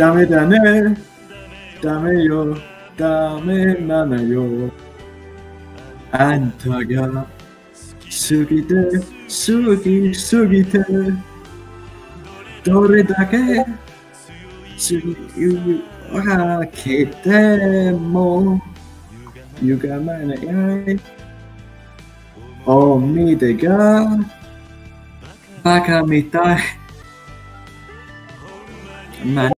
ダメだね。ダメよ。ダメなのよ。あんたが好きで好きすぎてどれだけ強いかけても歪まないおみでがバカみたい。